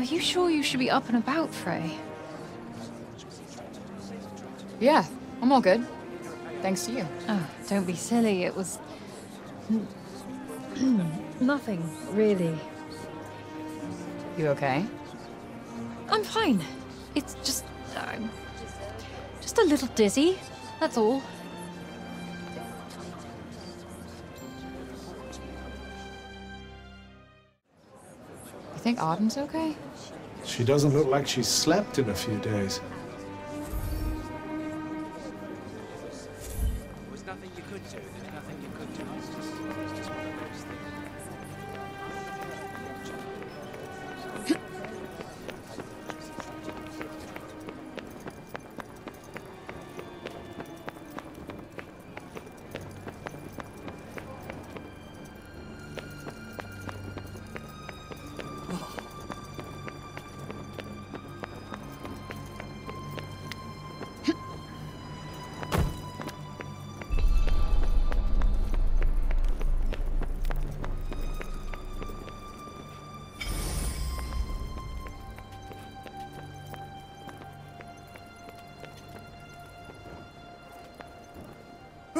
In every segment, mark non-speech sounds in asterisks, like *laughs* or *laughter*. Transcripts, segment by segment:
Are you sure you should be up and about, Frey? Yeah, I'm all good. Thanks to you. Oh, don't be silly. It was... *clears throat* Nothing, really. You okay? I'm fine. It's just... I'm just a little dizzy. That's all. Think Autumn's okay? She doesn't look like she's slept in a few days.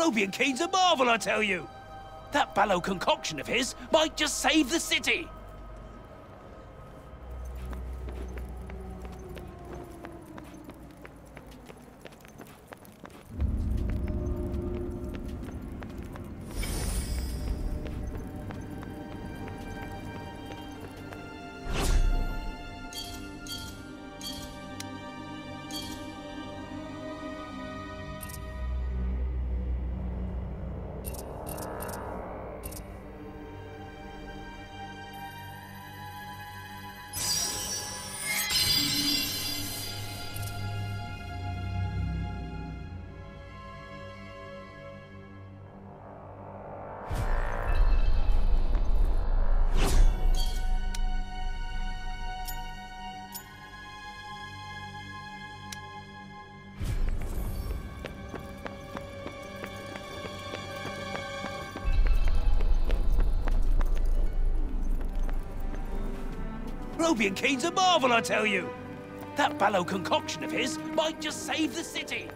Robian Kane's a marvel, I tell you! That Ballo concoction of his might just save the city! Robian Kane's a marvel, I tell you! That Ballo concoction of his might just save the city!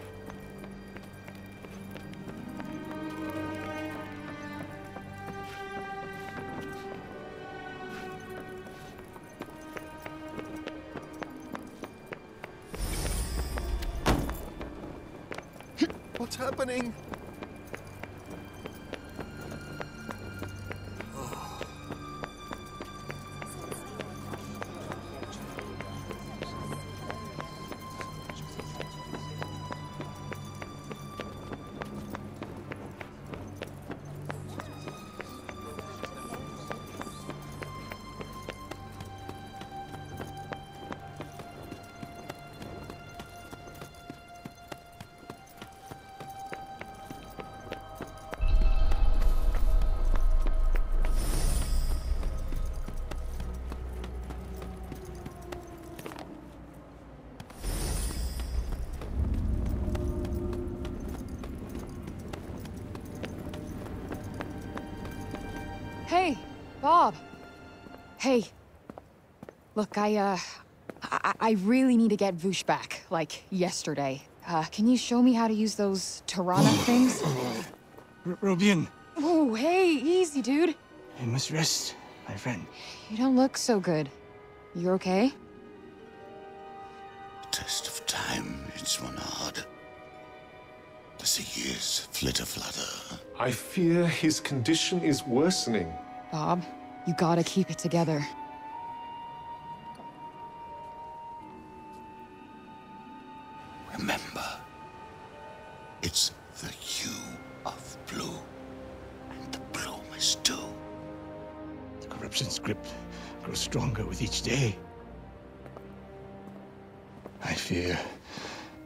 Bob. Hey. Look, I, uh... I, I really need to get Voosh back, like, yesterday. Uh, can you show me how to use those Tirana things? R Robian, Oh, hey, easy, dude. you must rest, my friend. You don't look so good. You okay? Test of time, it's one hard. As the years flitter flutter. I fear his condition is worsening. Bob, you gotta keep it together. Remember, it's the hue of blue, and the bloom is too. The corruption's grip grows stronger with each day. I fear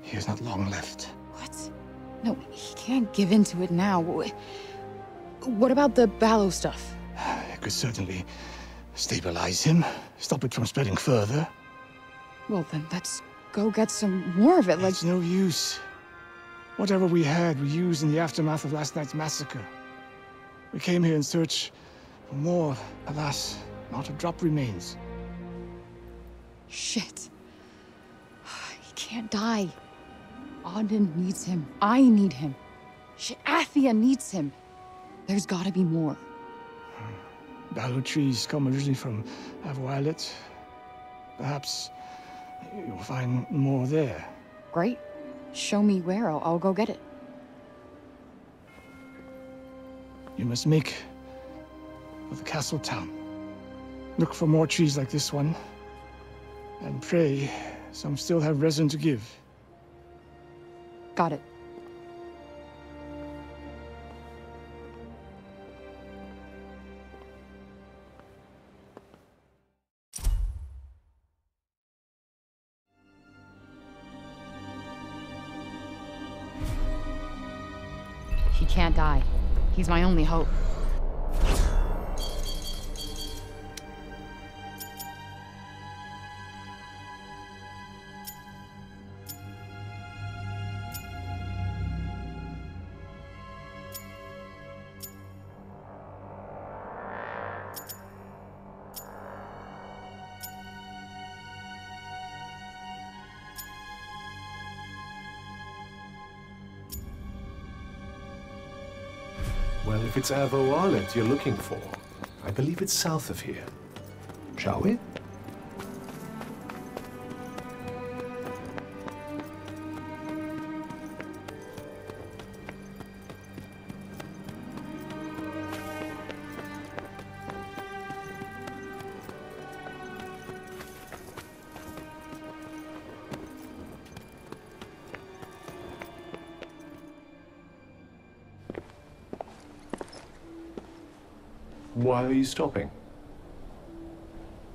he has not long left. What? No, he can't give in to it now. What about the Ballo stuff? Could certainly stabilize him, stop it from spreading further. Well, then let's go get some more of it, like... It's no use. Whatever we had, we used in the aftermath of last night's massacre. We came here in search for more. Alas, not a drop remains. Shit. *sighs* He can't die. Auden needs him. I need him. Shit, Athia needs him. There's gotta be more. Ballow trees come originally from Avoalet. Perhaps you'll find more there. Great. Show me where. I'll, I'll go get it. You must make for the castle town. Look for more trees like this one. And pray some still have resin to give. Got it. He's my only hope. Well, if it's Avoalet you're looking for, I believe it's south of here. Shall we? Are you stopping?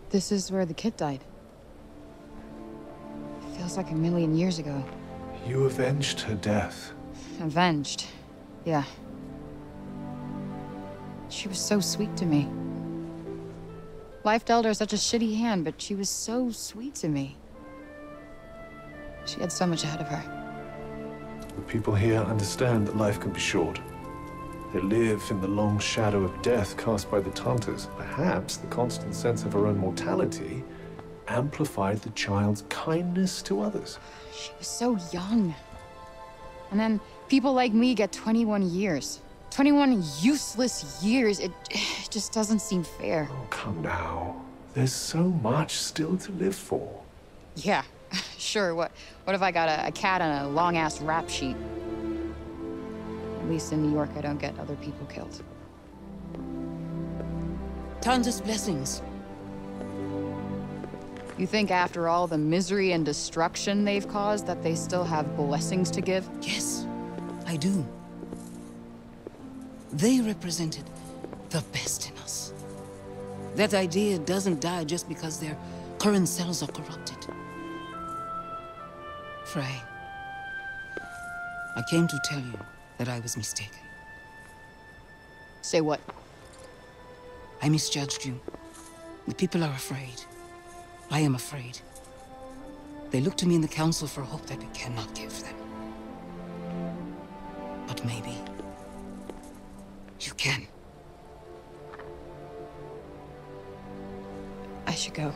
This is where the kid died. Feels like a million years ago. You avenged her death. Avenged. Yeah. She was so sweet to me. Life dealt her such a shitty hand, but she was so sweet to me. She had so much ahead of her. The people here understand that life can be short. They live in the long shadow of death cast by the Tantas. Perhaps the constant sense of her own mortality amplified the child's kindness to others. She was so young. And then people like me get 21 years. 21 useless years. It, it just doesn't seem fair. Oh, come now. There's so much still to live for. Yeah, *laughs* sure. What what if I got a, a cat on a long ass rap sheet? At least in New York, I don't get other people killed. Tanta's blessings. You think after all the misery and destruction they've caused that they still have blessings to give? Yes, I do. They represented the best in us. That idea doesn't die just because their current cells are corrupted. Frey, I came to tell you that I was mistaken. Say what? I misjudged you. The people are afraid. I am afraid. They look to me in the Council for hope that we cannot give them. But maybe... you can. I should go.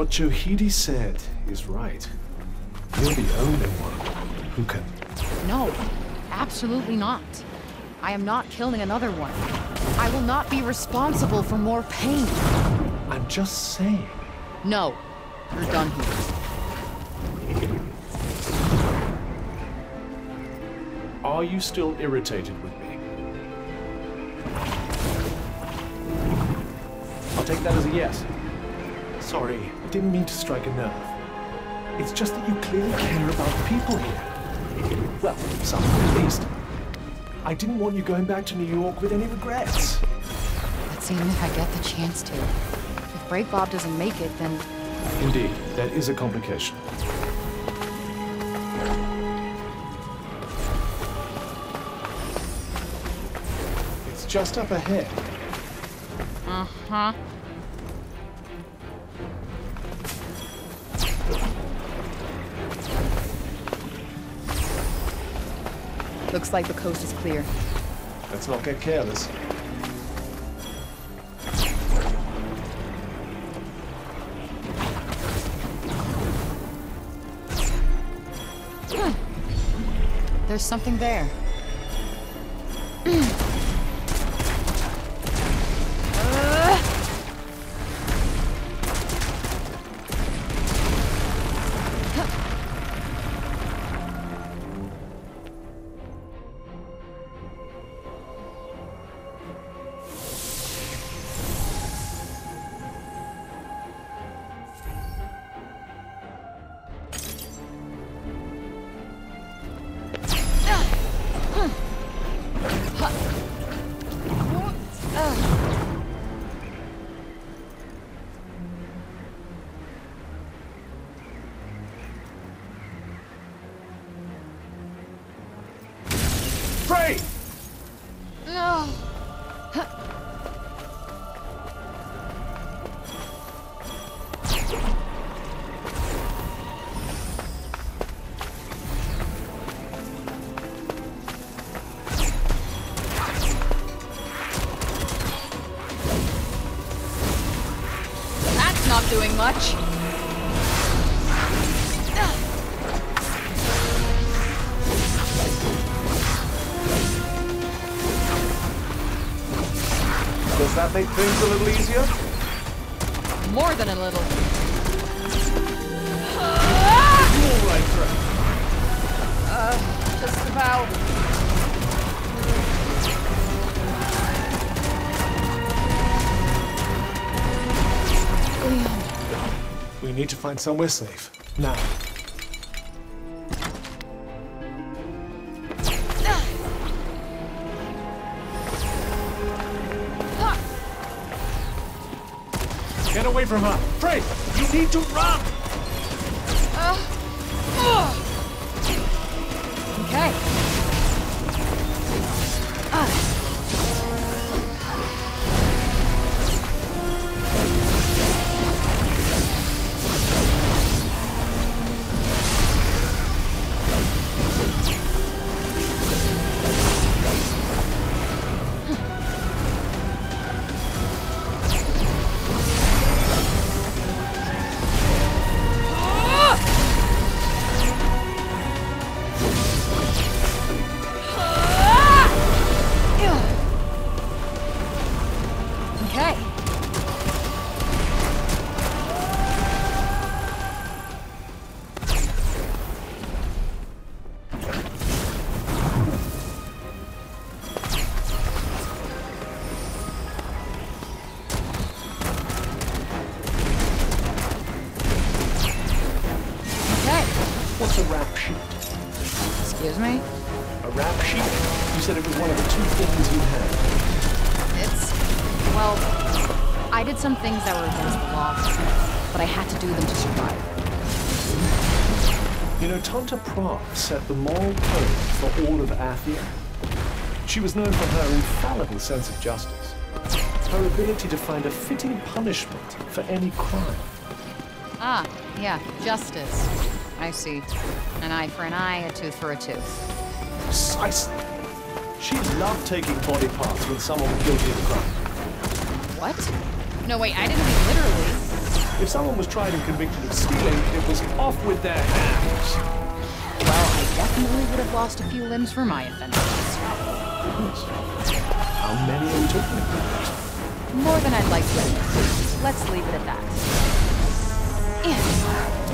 What Johedy said is right. You're the only one who can. No, absolutely not. I am not killing another one. I will not be responsible for more pain. I'm just saying. No, you're done here. Are you still irritated with me? I'll take that as a yes. Sorry, I didn't mean to strike a nerve. It's just that you clearly care about the people here. Well, some at least. I didn't want you going back to New York with any regrets. Let's even if I get the chance to. If Break Bob doesn't make it, then Indeed, that is a complication. It's just up ahead. Uh-huh. Looks like the coast is clear. Let's not get careless. There's something there. That's things a little easier? More than a little. All right, Frey. Just about. We need to find somewhere safe. Now. Get away from her! Frey! You need to run! Uh, uh. Okay. Okay. What's a rap sheet? Excuse me? A rap sheet? You said it was one of the two things you had. It's well, I did some things that were against the law, but I had to do them to survive. You know, Tanta Prav set the moral code for all of Athia. She was known for her infallible sense of justice, her ability to find a fitting punishment for any crime. Ah, yeah, justice. I see. An eye for an eye, a tooth for a tooth. Precisely. She loved taking body parts when someone was guilty of a crime. What? No, wait, I didn't mean literally. If someone was tried and convicted of stealing, it was off with their hands. Well, I definitely would have lost a few limbs for my offenses. How many are we talking about? More than I'd like to admit. Let's leave it at that. Yeah.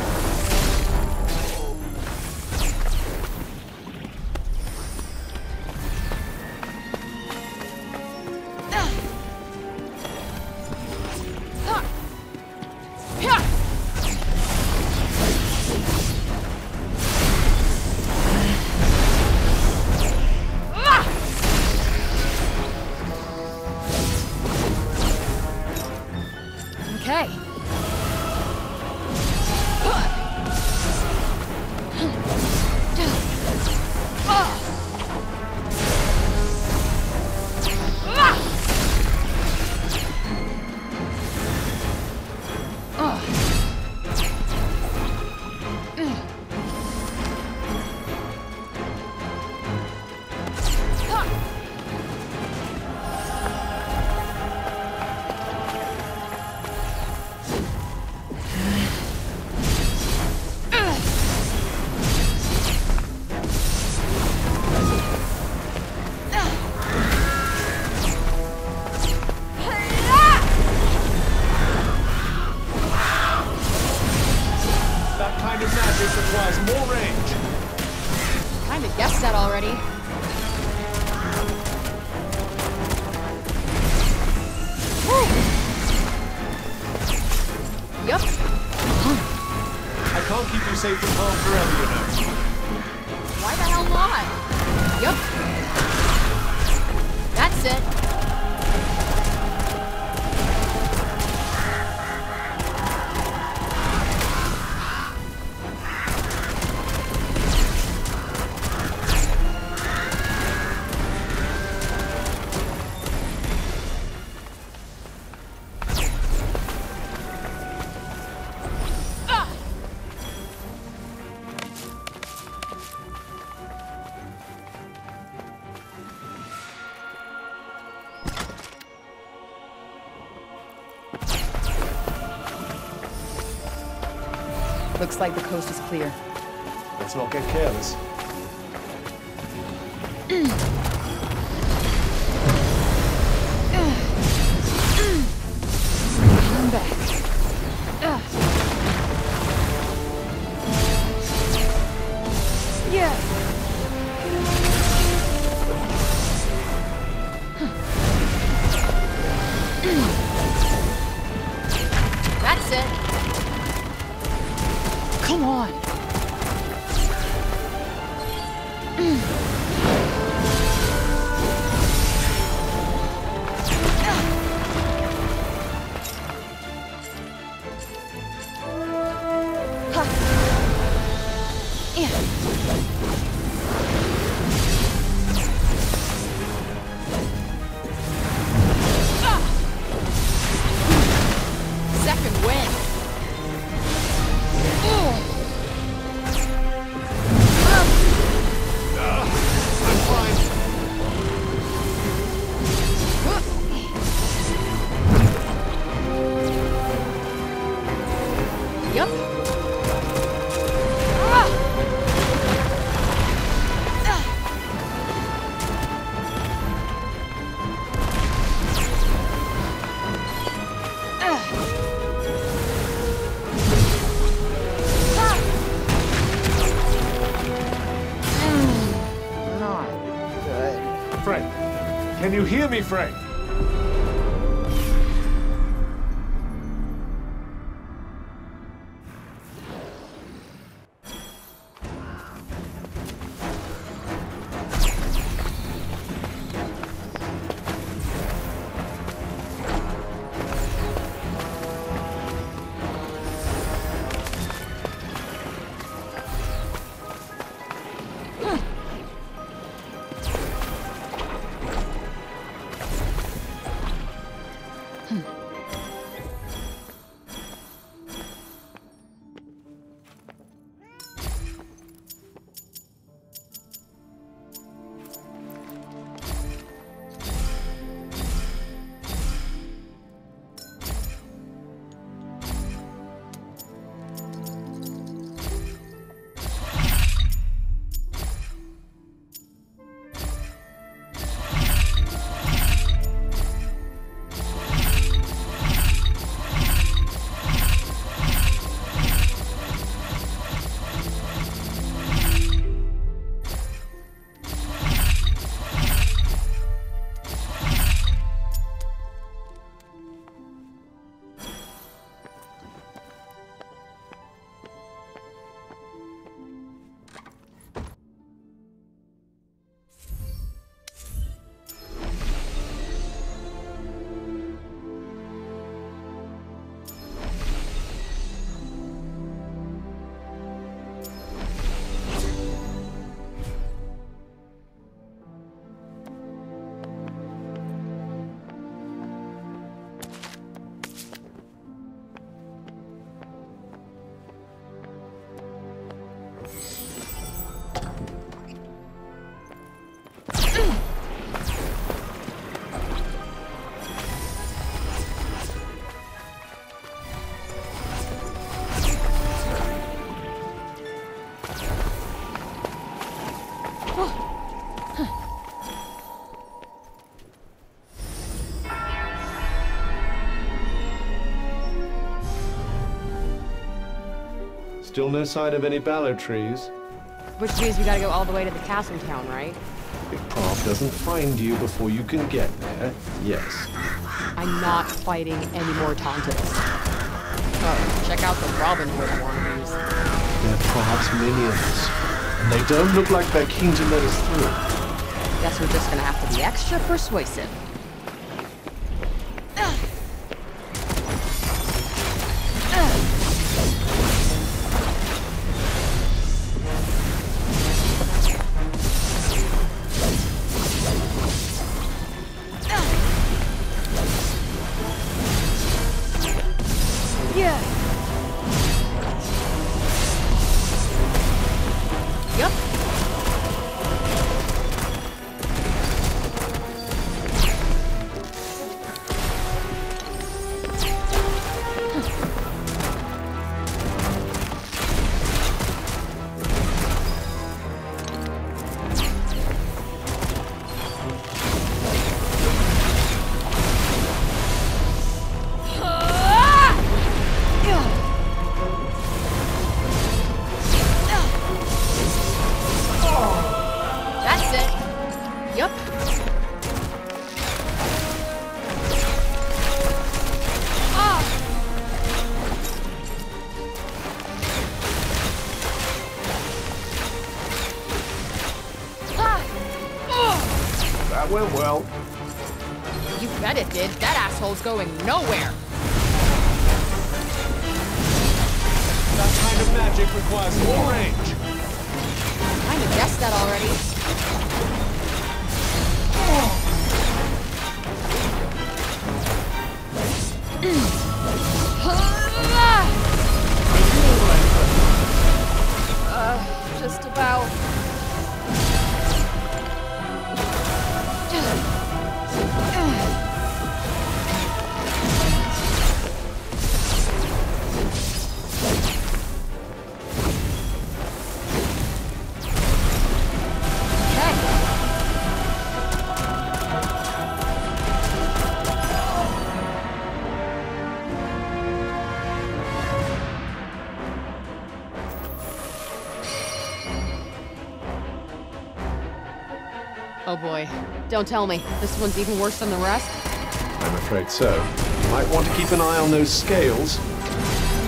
Looks like the coast is clear. Let's not get careless. Hear me, Frank? Still no sign of any ballow trees. Which means we gotta go all the way to the castle town, right? If Prav doesn't find you before you can get there, yes. I'm not fighting any more Tantas. Oh, check out the Robin Hood warnings. They're Prav's minions. And they don't look like they're keen to let us through. Guess we're just gonna have to be extra persuasive. Oh boy. Don't tell me. This one's even worse than the rest? I'm afraid so. Might want to keep an eye on those scales.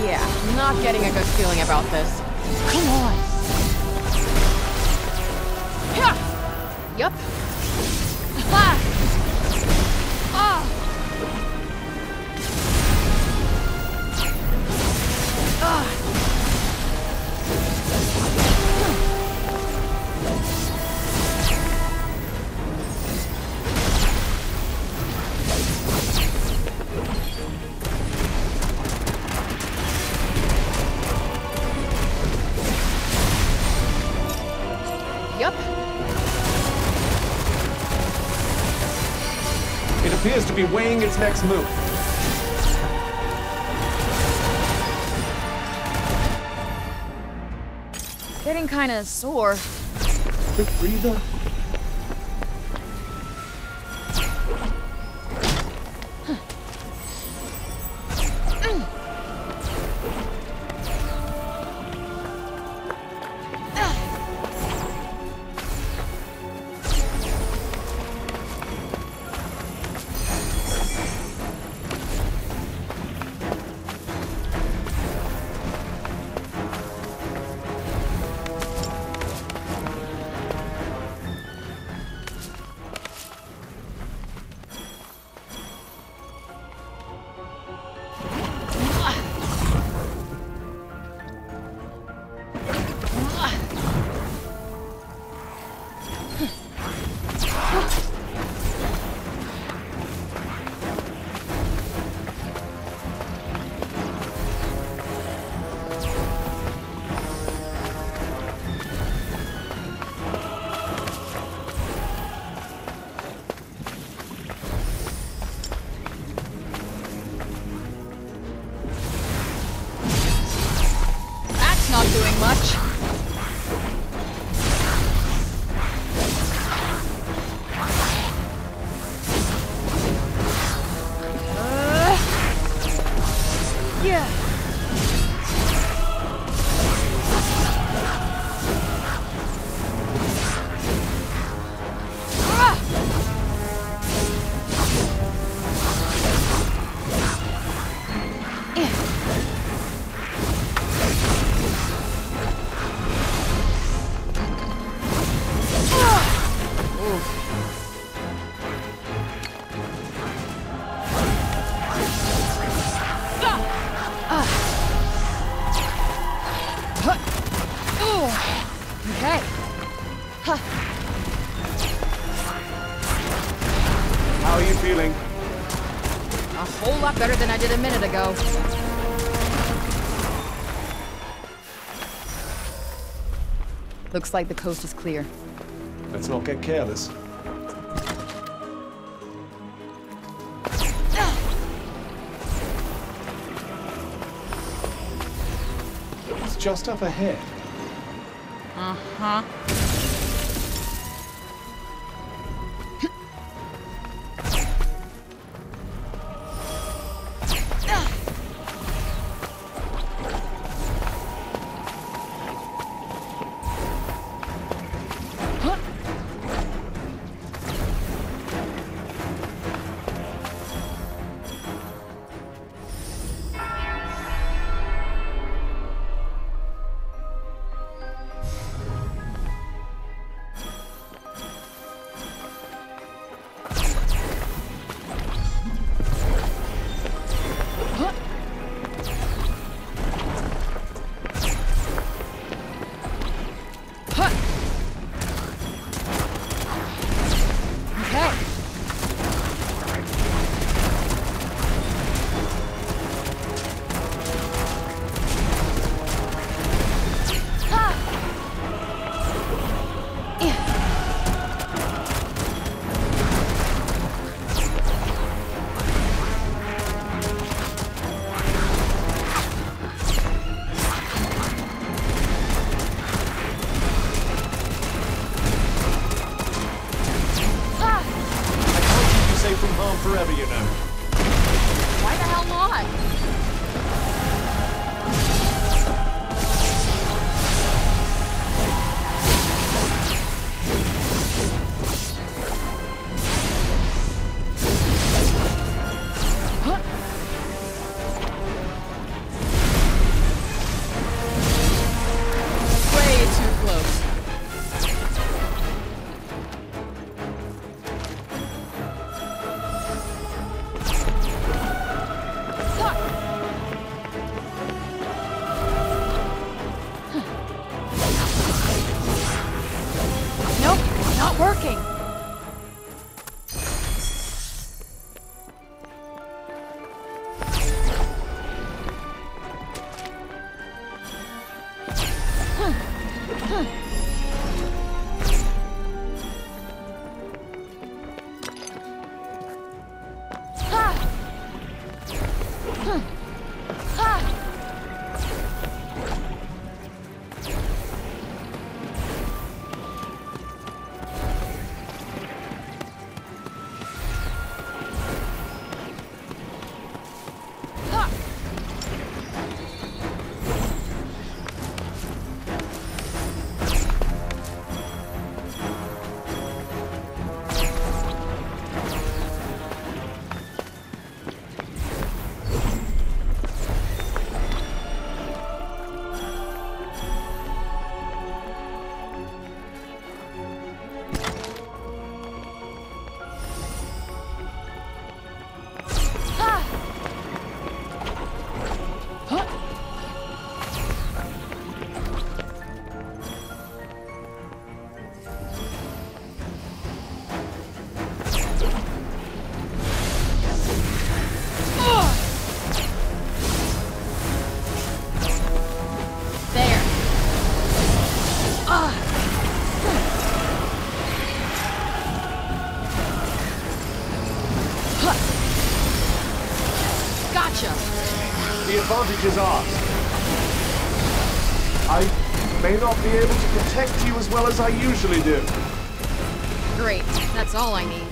Yeah, not getting a good feeling about this. Yup. It appears to be weighing its next move. Getting kinda sore. Quick breather. Looks like the coast is clear. Let's not get careless. It's just up ahead. Uh-huh. The advantage is ours. I may not be able to protect you as well as I usually do. Great. That's all I need.